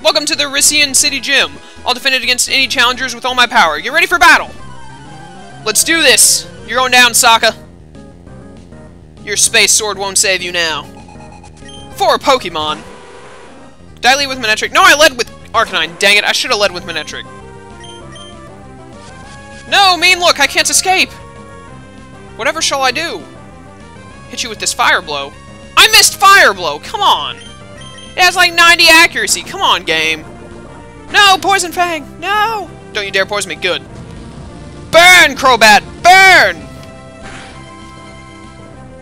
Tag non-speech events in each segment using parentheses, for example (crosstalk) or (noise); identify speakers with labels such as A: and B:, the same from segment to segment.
A: Welcome to the Rissian City Gym. I'll defend it against any challengers with all my power. Get ready for battle! Let's do this! You're going down, Sokka. Your space sword won't save you now. For Pokemon. Did I lead with Manectric? No, I led with Arcanine. Dang it, I should have led with Manectric. No, mean look, I can't escape! Whatever shall I do? Hit you with this Fire Blow. I missed Fire Blow! Come on! It has like 90 accuracy! Come on, game! No! Poison Fang! No! Don't you dare poison me. Good. Burn, Crobat! Burn!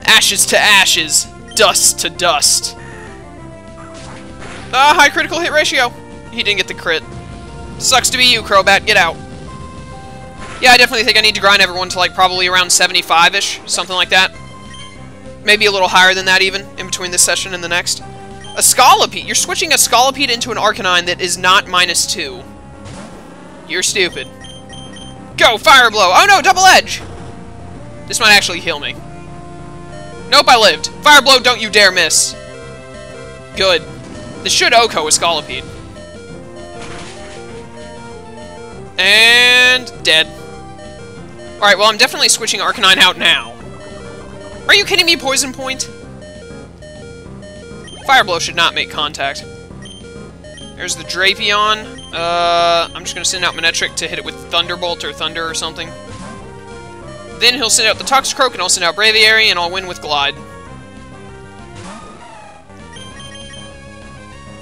A: Ashes to ashes. Dust to dust. Ah, high critical hit ratio. He didn't get the crit. Sucks to be you, Crobat. Get out. Yeah, I definitely think I need to grind everyone to like probably around 75-ish, something like that. Maybe a little higher than that even, in between this session and the next. A Scolipede! You're switching a Scolipede into an Arcanine that is not minus 2. You're stupid. Go! Fire Blow! Oh no, Double Edge! This might actually heal me. Nope, I lived. Fire Blow, don't you dare miss. Good. This should OHKO a Scolipede. And... dead. Alright, well, I'm definitely switching Arcanine out now. Are you kidding me, Poison Point? Fire Blow should not make contact. There's the Drapion. Uh, I'm just going to send out Manectric to hit it with Thunderbolt or Thunder or something. Then he'll send out the Toxicroak, and I'll send out Braviary, and I'll win with Glide.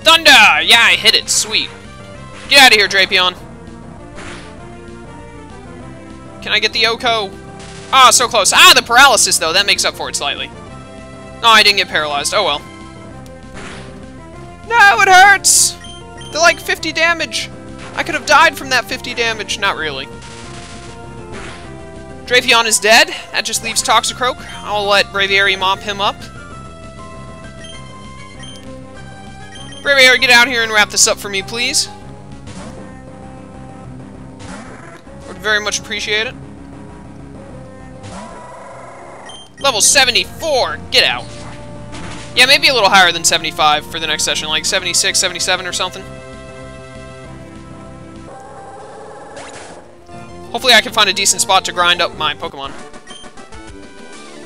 A: Thunder! Yeah, I hit it. Sweet. Get out of here, Drapion. Can I get the OHKO? Ah, so close. Ah, the paralysis, though. That makes up for it slightly. No, I didn't get paralyzed. Oh, well. No, it hurts! They're like 50 damage. I could have died from that 50 damage. Not really. Drapion is dead. That just leaves Toxicroak. I'll let Braviary mop him up. Braviary, get out here and wrap this up for me, please. Would very much appreciate it. Level 74! Get out. Yeah, maybe a little higher than 75 for the next session, like 76, 77 or something. Hopefully I can find a decent spot to grind up my Pokemon.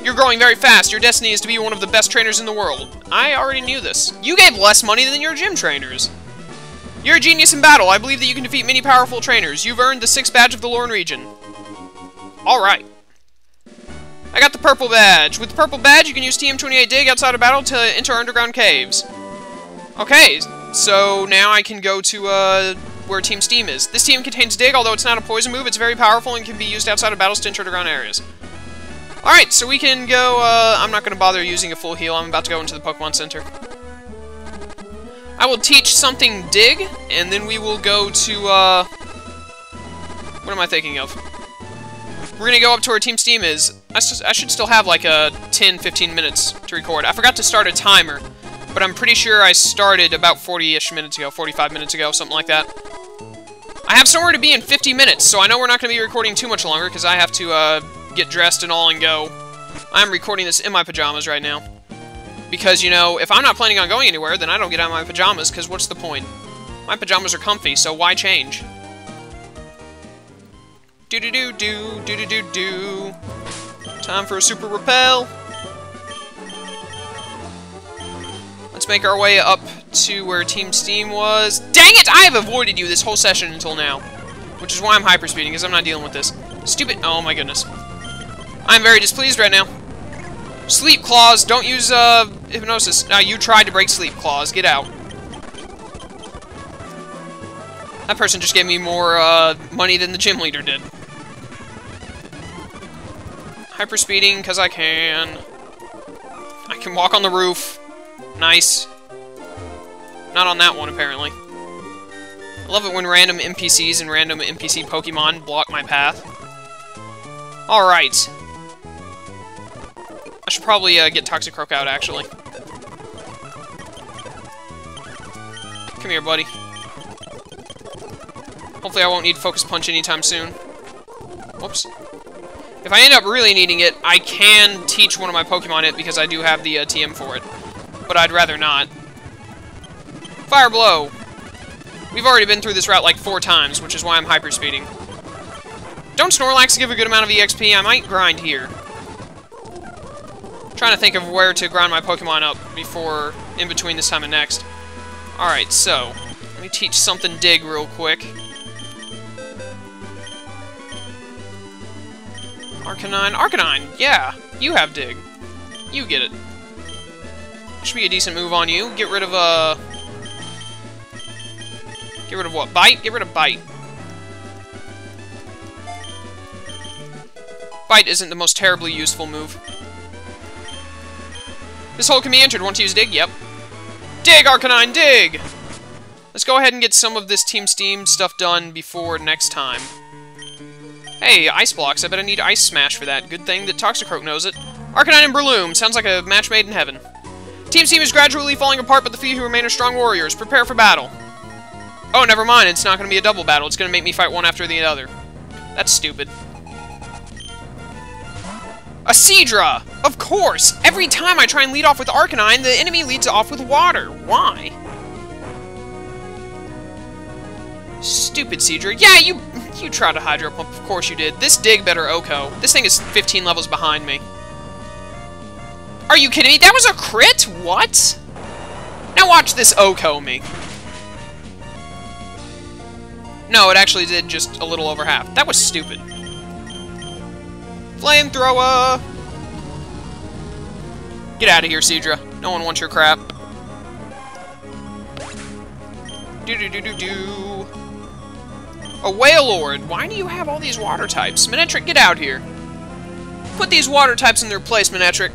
A: You're growing very fast. Your destiny is to be one of the best trainers in the world. I already knew this. You gave less money than your gym trainers. You're a genius in battle. I believe that you can defeat many powerful trainers. You've earned the 6th badge of the Lauren region. Alright. I got the purple badge. With the purple badge, you can use TM28 Dig outside of battle to enter underground caves. Okay, so now I can go to, uh, where Team Steam is. This team contains Dig, although it's not a poison move, it's very powerful and can be used outside of battles to enter underground areas. Alright, so we can go, uh, I'm not going to bother using a full heal, I'm about to go into the Pokemon Center. I will teach something Dig, and then we will go to, uh, what am I thinking of? We're gonna go up to where Team Steam is. I, I should still have like a 10-15 minutes to record. I forgot to start a timer, but I'm pretty sure I started about 40-ish minutes ago, 45 minutes ago, something like that. I have somewhere to be in 50 minutes, so I know we're not going to be recording too much longer, because I have to, uh, get dressed and all and go. I'm recording this in my pajamas right now. Because, you know, if I'm not planning on going anywhere, then I don't get out of my pajamas, because what's the point? My pajamas are comfy, so why change? Do do Time for a super repel. Let's make our way up to where Team Steam was. Dang it! I have avoided you this whole session until now. Which is why I'm hyperspeeding, because I'm not dealing with this. Stupid- oh my goodness. I'm very displeased right now. Sleep Clause, don't use, uh, Hypnosis. Now, you tried to break Sleep Clause. Get out. That person just gave me more, uh, money than the gym leader did. Hyperspeeding, because I can. I can walk on the roof. Nice. Not on that one, apparently. I love it when random NPCs and random NPC Pokemon block my path. Alright. I should probably uh, get Toxicroak out, actually. Come here, buddy. Hopefully I won't need Focus Punch anytime soon. Whoops. If I end up really needing it, I can teach one of my Pokemon it because I do have the uh, TM for it. But I'd rather not. Fire Blow! We've already been through this route like four times, which is why I'm hyperspeeding. Don't Snorlax give a good amount of EXP? I might grind here. trying to think of where to grind my Pokemon up before in between this time and next. Alright, so, let me teach something dig real quick. Arcanine, Arcanine, yeah, you have dig. You get it. Should be a decent move on you. Get rid of, uh... Get rid of what? Bite? Get rid of Bite. Bite isn't the most terribly useful move. This hole can be entered once you use Dig, yep. Dig, Arcanine, dig! Let's go ahead and get some of this Team Steam stuff done before next time. Hey, Ice Blocks, I bet I need Ice Smash for that. Good thing that Toxicroak knows it. Arcanine and Breloom, sounds like a match made in heaven. Team Steam is gradually falling apart, but the few who remain are strong warriors. Prepare for battle. Oh, never mind, it's not going to be a double battle. It's going to make me fight one after the other. That's stupid. A Seadra! Of course! Every time I try and lead off with Arcanine, the enemy leads off with water. Why? Stupid Seadra. Yeah, you you tried to Hydro Pump. Of course you did. This dig better OHKO. This thing is 15 levels behind me. Are you kidding me? That was a crit? What? Now watch this OHKO me. No, it actually did just a little over half. That was stupid. Flamethrower! Get out of here, Seadra. No one wants your crap. Do do do do do. A Wailord! Why do you have all these water types? Manectric, get out here. Put these water types in their place, Manectric.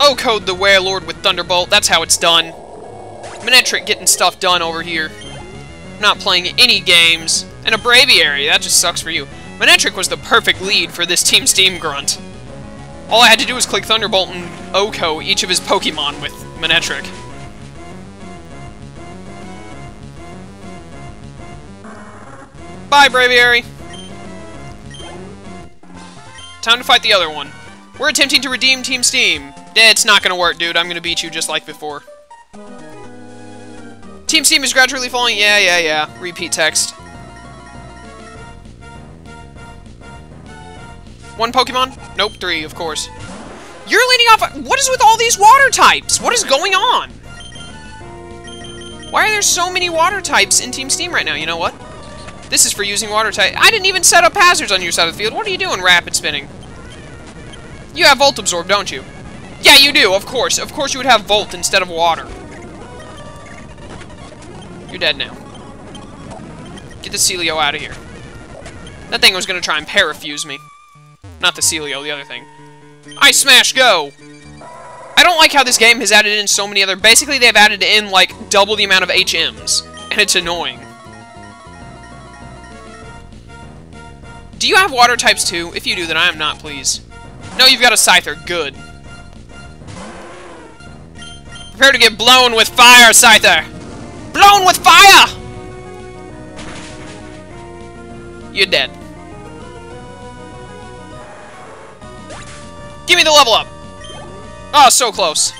A: Oh, code the Wailord with Thunderbolt. That's how it's done. Manectric getting stuff done over here. Not playing any games. And a Braviary. That just sucks for you. Manectric was the perfect lead for this Team Steam grunt. All I had to do was click Thunderbolt and OHKO each of his Pokemon with Manectric. Bye, Braviary! Time to fight the other one. We're attempting to redeem Team Steam. It's not gonna work, dude. I'm gonna beat you just like before. Team Steam is gradually falling. Yeah, yeah, yeah. Repeat text. One Pokemon? Nope, three, of course. You're leading off... What is with all these water types? What is going on? Why are there so many water types in Team Steam right now? You know what? This is for using water type. I didn't even set up hazards on your side of the field. What are you doing, rapid spinning? You have Volt Absorb, don't you? Yeah, you do, of course. Of course you would have Volt instead of water. You're dead now. Get the Celio out of here. That thing was to try and parafuse me. Not the Celio, the other thing. Ice Smash, go! I don't like how this game has added in so many other... Basically, they've added in, like, double the amount of HMs. And it's annoying. Do you have water types too? If you do, then I am not, please. No, you've got a Scyther. Good. Prepare to get blown with fire, Scyther! Blown with fire! You're dead. Give me the level up! Oh, so close.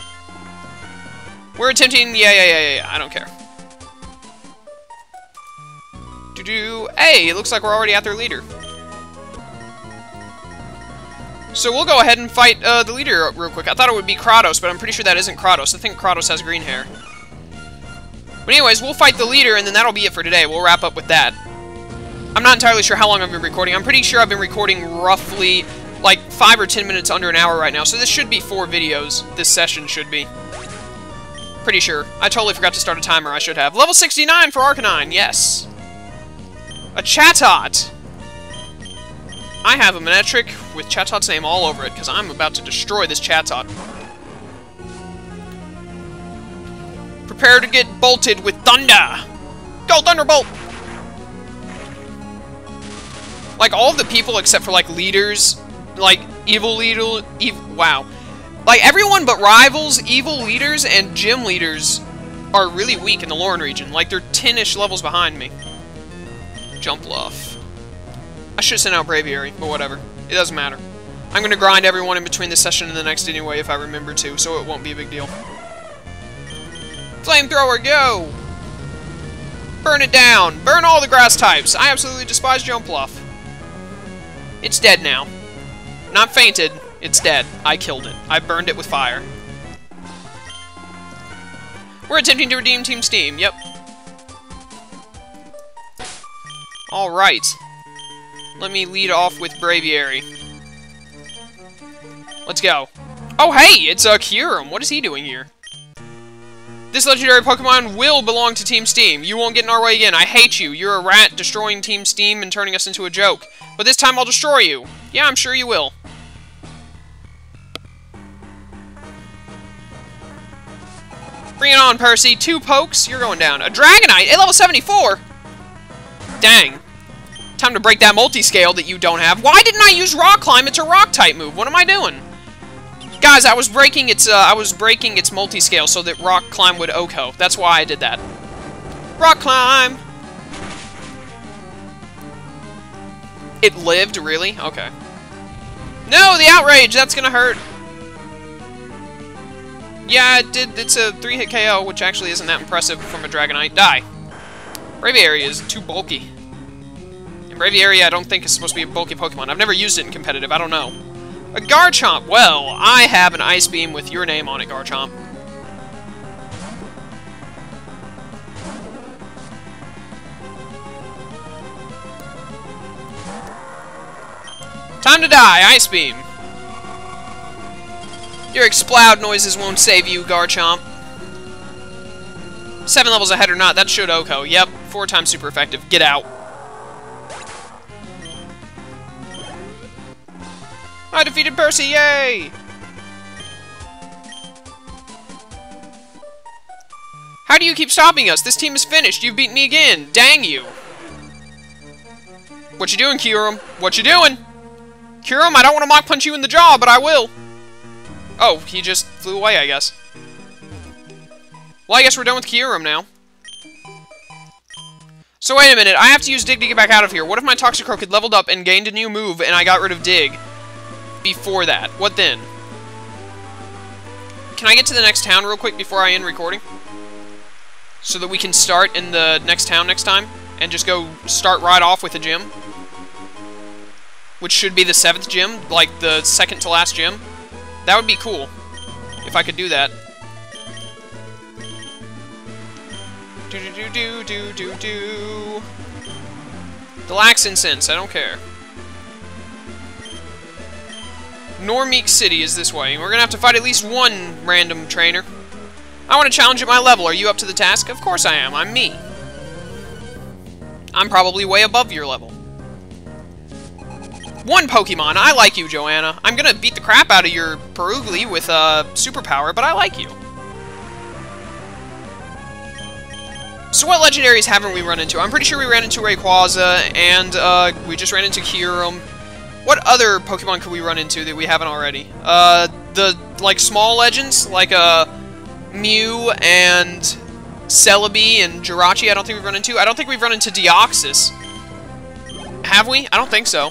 A: We're attempting... Yeah, yeah, yeah, yeah. I don't care. Do-do... Hey, it looks like we're already at their leader. So we'll go ahead and fight uh, the leader real quick. I thought it would be Kratos, but I'm pretty sure that isn't Kratos. I think Kratos has green hair. But anyways, we'll fight the leader, and then that'll be it for today. We'll wrap up with that. I'm not entirely sure how long I've been recording. I'm pretty sure I've been recording roughly, like, 5 or 10 minutes under an hour right now. So this should be 4 videos. This session should be. Pretty sure. I totally forgot to start a timer. I should have. Level 69 for Arcanine. Yes. A Chatot. I have a Manectric with Chatot's name all over it, because I'm about to destroy this Chatot. Prepare to get bolted with Thunder! Go, Thunderbolt! Like, all the people except for, like, leaders, like, evil leader, wow. Like, everyone but rivals, evil leaders, and gym leaders are really weak in the Lauren region. Like, they're 10-ish levels behind me. Jumpluff. I should have sent out Braviary, but whatever. It doesn't matter. I'm going to grind everyone in between this session and the next anyway if I remember to, so it won't be a big deal. Flamethrower, go! Burn it down! Burn all the grass types! I absolutely despise Jumpluff. It's dead now. Not fainted, it's dead. I killed it. I burned it with fire. We're attempting to redeem Team Steam, yep. Alright. Let me lead off with Braviary. Let's go. Oh, hey! It's uh, Kyurem. What is he doing here? This legendary Pokemon will belong to Team Steam. You won't get in our way again. I hate you. You're a rat destroying Team Steam and turning us into a joke. But this time I'll destroy you. Yeah, I'm sure you will. Bring it on, Percy. Two pokes. You're going down. A Dragonite at level 74? Dang. Time to break that multi-scale that you don't have. Why didn't I use Rock Climb? It's a Rock-type move. What am I doing? Guys, I was breaking its uh, I was breaking its multi-scale so that Rock Climb would OHKO. That's why I did that. Rock Climb! It lived, really? Okay. No, the Outrage! That's gonna hurt! Yeah, it did. It's a three-hit KO, which actually isn't that impressive from a Dragonite. Die. Braviary is too bulky. And Braviary, I don't think is supposed to be a bulky Pokemon. I've never used it in competitive. I don't know. A Garchomp! Well, I have an Ice Beam with your name on it, Garchomp. Time to die, Ice Beam! Your exploud noises won't save you, Garchomp. Seven levels ahead or not, that should OHKO. Yep, four times super effective. Get out. I defeated Percy, yay! How do you keep stopping us? This team is finished. You've beaten me again. Dang you. What you doing, Kyurem? What you doing? Kyurem, I don't want to Mach Punch you in the jaw, but I will. Oh, he just flew away, I guess. Well, I guess we're done with Kyurem now. So wait a minute, I have to use Dig to get back out of here. What if my Toxicroak had leveled up and gained a new move and I got rid of Dig? Before that. What then? Can I get to the next town real quick before I end recording? So that we can start in the next town next time? And just go start right off with a gym? Which should be the seventh gym, like the second to last gym. That would be cool. If I could do that. Do do do do do do do. The lax incense, I don't care. Normeek City is this way. We're gonna have to fight at least one random trainer. I want to challenge at my level. Are you up to the task? Of course I am. I'm me. I'm probably way above your level. One Pokemon. I like you, Joanna. I'm gonna beat the crap out of your Purugly with a uh, superpower, but I like you. So what legendaries haven't we run into? I'm pretty sure we ran into Rayquaza, and uh, we just ran into Kyurem. What other Pokemon could we run into that we haven't already? Uh, the, like, small legends, like, uh, Mew and Celebi and Jirachi, I don't think we've run into. I don't think we've run into Deoxys. Have we? I don't think so.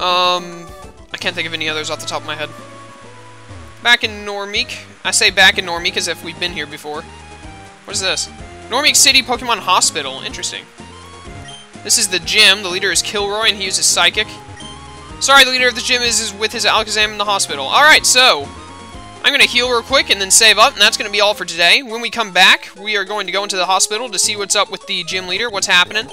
A: Um, I can't think of any others off the top of my head. Back in Normeek. I say back in Normeek as if we've been here before. What is this? Normeek City Pokemon Hospital. Interesting. This is the gym. The leader is Kilroy, and he uses Psychic. Sorry, the leader of the gym is, is with his Alakazam in the hospital. Alright, so... I'm going to heal real quick and then save up, and that's going to be all for today. When we come back, we are going to go into the hospital to see what's up with the gym leader, what's happening.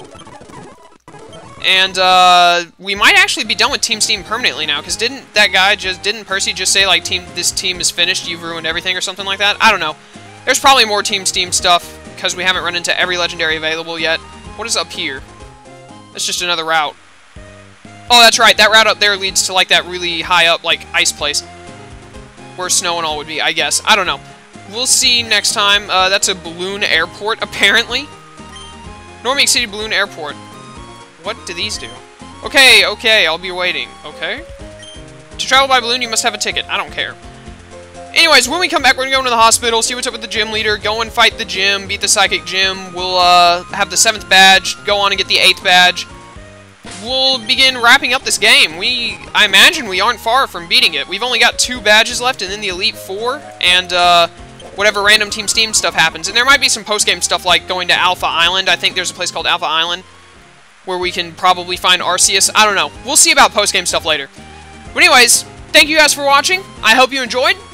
A: And, uh, we might actually be done with Team Steam permanently now, because didn't that guy just, didn't Percy just say, like, team, this team is finished, you've ruined everything, or something like that? I don't know. There's probably more Team Steam stuff, because we haven't run into every legendary available yet. What is up here? That's just another route. Oh, that's right. That route up there leads to, like, that really high up, like, ice place. Where snow and all would be, I guess. I don't know. We'll see next time. Uh, that's a balloon airport, (laughs) apparently. Normeek City Balloon Airport. What do these do? Okay, okay, I'll be waiting. Okay? To travel by balloon, you must have a ticket. I don't care. Anyways, when we come back, we're going to go into the hospital, see what's up with the gym leader, go and fight the gym, beat the Psychic Gym. We'll uh, have the 7th badge, go on and get the 8th badge. We'll begin wrapping up this game. We, I imagine we aren't far from beating it. We've only got two badges left, and then the Elite Four, and uh, whatever random Team Steam stuff happens. And there might be some post-game stuff like going to Alpha Island. I think there's a place called Alpha Island where we can probably find Arceus. I don't know. We'll see about post-game stuff later. But anyways, thank you guys for watching. I hope you enjoyed,